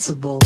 principle.